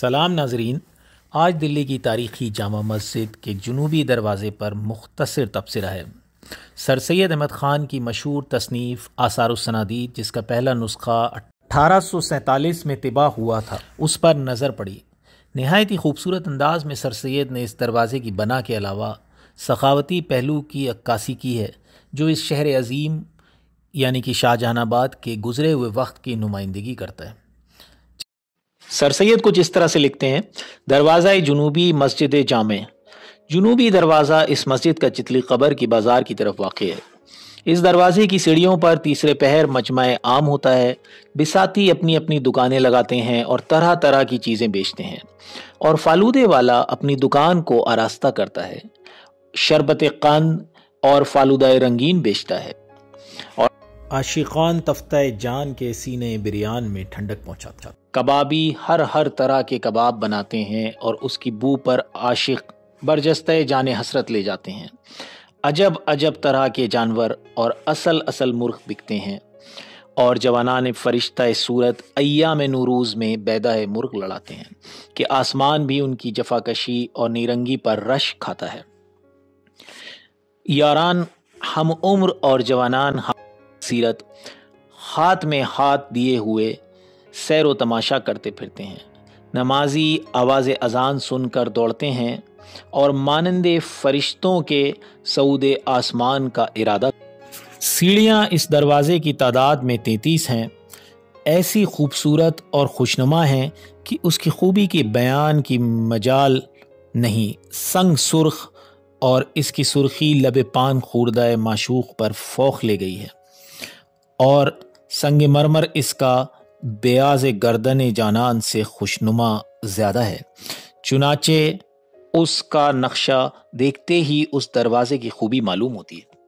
सलाम नाजरीन, आज दिल्ली की तारीखी जामा मस्जिद के जनूबी दरवाज़े पर मुख्तर तबसरा है। सर सैद अहमद ख़ान की मशहूर तसनीफ़ आसारसनादीद जिसका पहला नुस्खा अठारह सौ सैंतालीस में तबाह हुआ था, उस पर नज़र पड़ी। नहायत ही खूबसूरत अंदाज में सर सैद ने इस दरवाज़े की बना के अलावा सखावती पहलू की अक्कासी की है, जो इस शहर अजीम, यानी कि शाहजहानाबाद के गुज़रे हुए वक्त की नुमाइंदगी करता है। सर सैद कुछ इस तरह से लिखते हैं दरवाज़ा जनूबी मस्जिद जाम। जनूबी दरवाज़ा इस मस्जिद का चितली कबर की बाज़ार की तरफ़ वाक़ है। इस दरवाजे की सीढ़ियों पर तीसरे पहर मजमा आम होता है। बिसाती अपनी अपनी दुकानें लगाते हैं और तरह तरह की चीज़ें बेचते हैं और फालूदे वाला अपनी दुकान को आरास्ता करता है। शरबत कंद और फालूदा रंगीन बेचता है। और आशिकान तफ्ता जान के सीने बिरयान में ठंडक पहुंचाता कबाबी हर हर तरह के कबाब बनाते हैं और उसकी बू पर आशिक बरजस्त जान हसरत ले जाते हैं। अजब अजब तरह के जानवर और असल असल मुर्ख बिकते हैं। और जवानान फरिश्ता सूरत अयाम नूरूज़ में बैदा मुर्ग लड़ाते हैं कि आसमान भी उनकी जफाकशी और नीरंगी पर रश खाता है। यारान, हम उम्र और जवानान सीरत हाथ में हाथ दिए हुए सैर व तमाशा करते फिरते हैं। नमाजी आवाज़ अजान सुनकर दौड़ते हैं और मानंदे फरिश्तों के सऊद आसमान का इरादा। सीढ़ियाँ इस दरवाज़े की तादाद में तैतीस हैं। ऐसी खूबसूरत और खुशनुमा हैं कि उसकी खूबी के बयान की मजाल नहीं, संग सुर्ख और इसकी सुर्खी लब पान खुर्दा माशूक पर फोख ले गई है। और संग मरमर इसका ब्याज गर्दन जानान से खुशनुमा ज़्यादा है। चुनाचे उसका नक्शा देखते ही उस दरवाज़े की खूबी मालूम होती है।